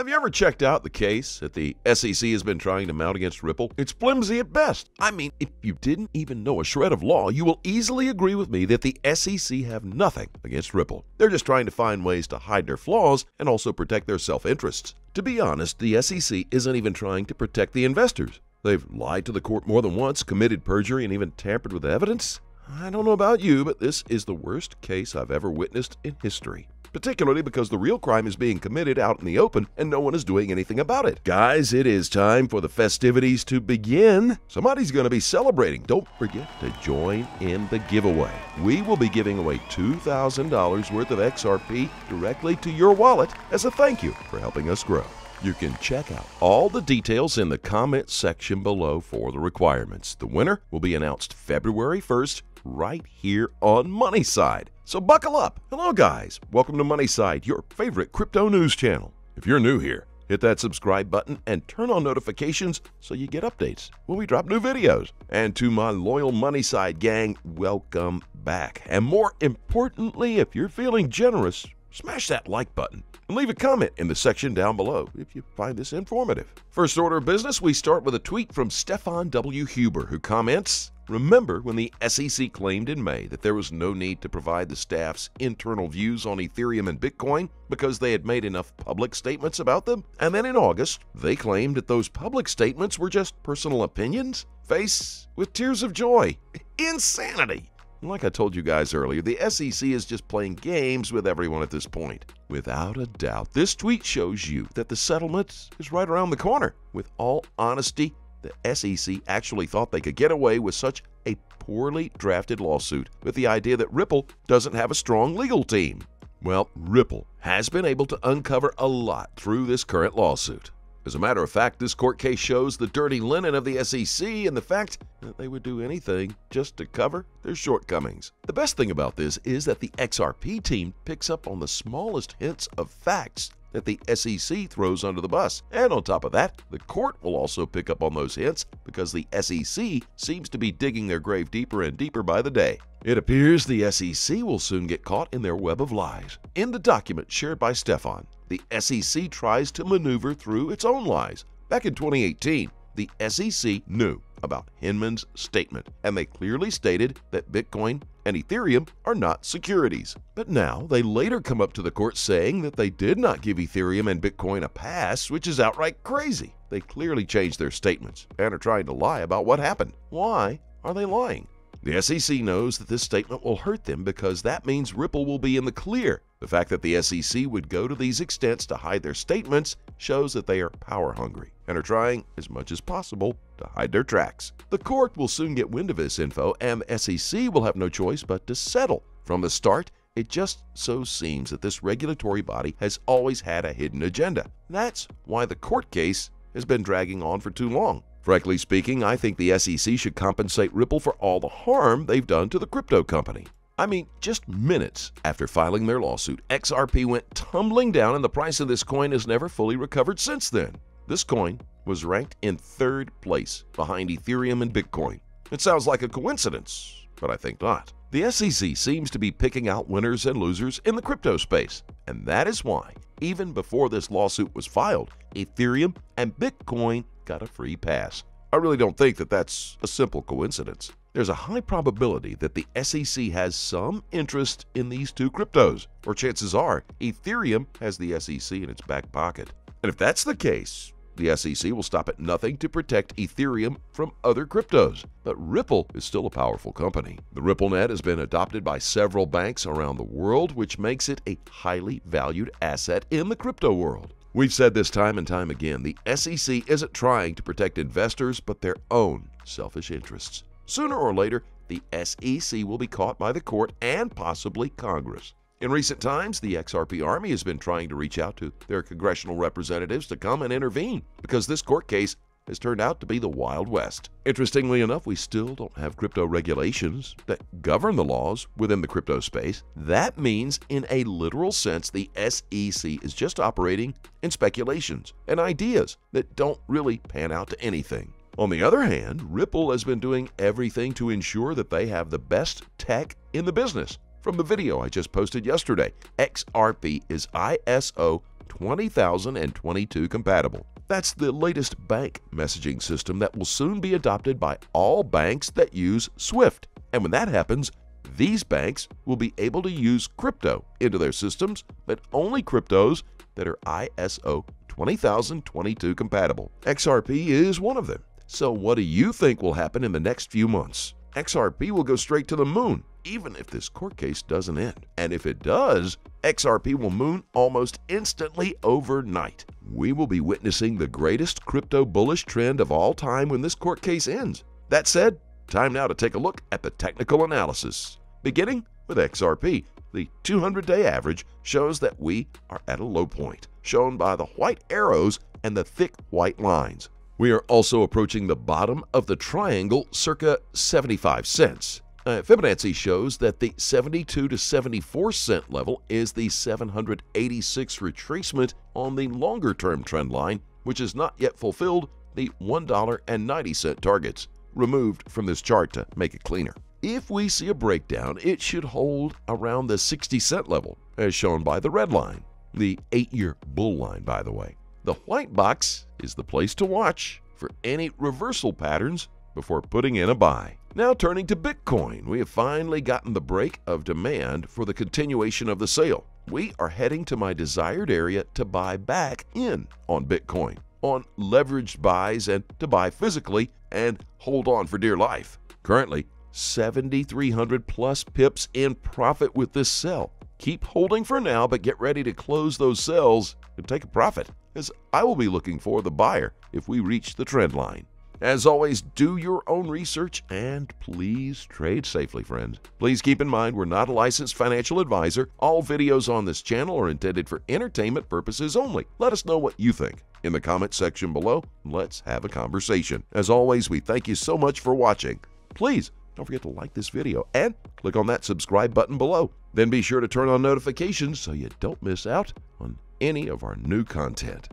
Have you ever checked out the case that the SEC has been trying to mount against Ripple? It's flimsy at best. I mean, if you didn't even know a shred of law, you will easily agree with me that the SEC have nothing against Ripple. They're just trying to find ways to hide their flaws and also protect their self interests. To be honest, the SEC isn't even trying to protect the investors. They've lied to the court more than once, committed perjury, and even tampered with evidence. I don't know about you, but this is the worst case I've ever witnessed in history particularly because the real crime is being committed out in the open and no one is doing anything about it. Guys, it is time for the festivities to begin. Somebody's going to be celebrating. Don't forget to join in the giveaway. We will be giving away $2,000 worth of XRP directly to your wallet as a thank you for helping us grow. You can check out all the details in the comment section below for the requirements. The winner will be announced February 1st right here on Moneyside. So buckle up. Hello, guys. Welcome to Moneyside, your favorite crypto news channel. If you're new here, hit that subscribe button and turn on notifications so you get updates when we drop new videos. And to my loyal Moneyside gang, welcome back. And more importantly, if you're feeling generous, smash that like button and leave a comment in the section down below if you find this informative. First order of business, we start with a tweet from Stefan W. Huber, who comments Remember when the SEC claimed in May that there was no need to provide the staff's internal views on Ethereum and Bitcoin because they had made enough public statements about them? And then in August, they claimed that those public statements were just personal opinions? Face with tears of joy. Insanity! Like I told you guys earlier, the SEC is just playing games with everyone at this point. Without a doubt, this tweet shows you that the settlement is right around the corner. With all honesty, the SEC actually thought they could get away with such a poorly drafted lawsuit with the idea that Ripple doesn't have a strong legal team. Well, Ripple has been able to uncover a lot through this current lawsuit. As a matter of fact, this court case shows the dirty linen of the SEC and the fact that they would do anything just to cover their shortcomings. The best thing about this is that the XRP team picks up on the smallest hints of facts that the SEC throws under the bus. And on top of that, the court will also pick up on those hints because the SEC seems to be digging their grave deeper and deeper by the day. It appears the SEC will soon get caught in their web of lies. In the document shared by Stefan, the SEC tries to maneuver through its own lies. Back in 2018, the SEC knew about Hinman's statement, and they clearly stated that Bitcoin and Ethereum are not securities. But now they later come up to the court saying that they did not give Ethereum and Bitcoin a pass, which is outright crazy. They clearly changed their statements and are trying to lie about what happened. Why are they lying? The SEC knows that this statement will hurt them because that means Ripple will be in the clear. The fact that the SEC would go to these extents to hide their statements shows that they are power hungry and are trying as much as possible to hide their tracks. The court will soon get wind of this info, and SEC will have no choice but to settle. From the start, it just so seems that this regulatory body has always had a hidden agenda. That's why the court case has been dragging on for too long. Frankly speaking, I think the SEC should compensate Ripple for all the harm they've done to the crypto company. I mean, just minutes after filing their lawsuit, XRP went tumbling down and the price of this coin has never fully recovered since then. This coin was ranked in third place behind Ethereum and Bitcoin. It sounds like a coincidence, but I think not. The SEC seems to be picking out winners and losers in the crypto space, and that is why, even before this lawsuit was filed, Ethereum and Bitcoin got a free pass. I really don't think that that's a simple coincidence. There's a high probability that the SEC has some interest in these two cryptos, or chances are Ethereum has the SEC in its back pocket. And if that's the case, the SEC will stop at nothing to protect Ethereum from other cryptos. But Ripple is still a powerful company. The RippleNet has been adopted by several banks around the world, which makes it a highly valued asset in the crypto world. We've said this time and time again the SEC isn't trying to protect investors, but their own selfish interests. Sooner or later, the SEC will be caught by the court and possibly Congress. In recent times, the XRP Army has been trying to reach out to their congressional representatives to come and intervene because this court case has turned out to be the Wild West. Interestingly enough, we still don't have crypto regulations that govern the laws within the crypto space. That means, in a literal sense, the SEC is just operating in speculations and ideas that don't really pan out to anything. On the other hand, Ripple has been doing everything to ensure that they have the best tech in the business. from the video I just posted yesterday. XRP is ISO 20022 compatible. That's the latest bank messaging system that will soon be adopted by all banks that use SWIFT. And when that happens, these banks will be able to use crypto into their systems, but only cryptos that are ISO 20022 compatible. XRP is one of them. So, what do you think will happen in the next few months? XRP will go straight to the moon, even if this court case doesn't end. And if it does, XRP will moon almost instantly overnight. We will be witnessing the greatest crypto bullish trend of all time when this court case ends. That said, time now to take a look at the technical analysis. Beginning with XRP, the 200 day average shows that we are at a low point, shown by the white arrows and the thick white lines. We are also approaching the bottom of the triangle circa 75 cents. Uh, Fibonacci shows that the 72 to 74 cent level is the 786 retracement on the longer term trend line, which has not yet fulfilled the $1.90 targets, removed from this chart to make it cleaner. If we see a breakdown, it should hold around the 60 cent level, as shown by the red line, the 8 year bull line, by the way. The white box is the place to watch for any reversal patterns before putting in a buy. Now turning to Bitcoin, we have finally gotten the break of demand for the continuation of the sale. We are heading to my desired area to buy back in on Bitcoin, on leveraged buys and to buy physically and hold on for dear life. Currently, 7,300 plus pips in profit with this sell. Keep holding for now, but get ready to close those sells and take a profit, as I will be looking for the buyer if we reach the trend line. As always, do your own research and please trade safely, friends. Please keep in mind we're not a licensed financial advisor. All videos on this channel are intended for entertainment purposes only. Let us know what you think in the comment section below. Let's have a conversation. As always, we thank you so much for watching. Please don't forget to like this video and click on that subscribe button below. Then be sure to turn on notifications so you don't miss out on any of our new content.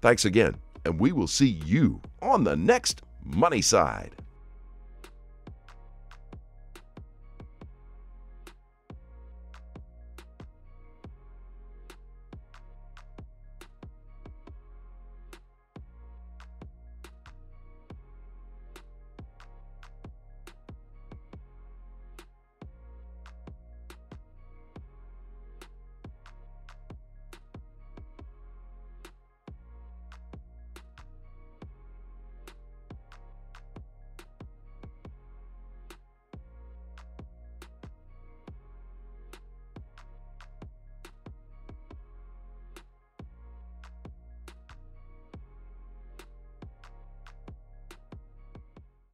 Thanks again, and we will see you on the next Money Side.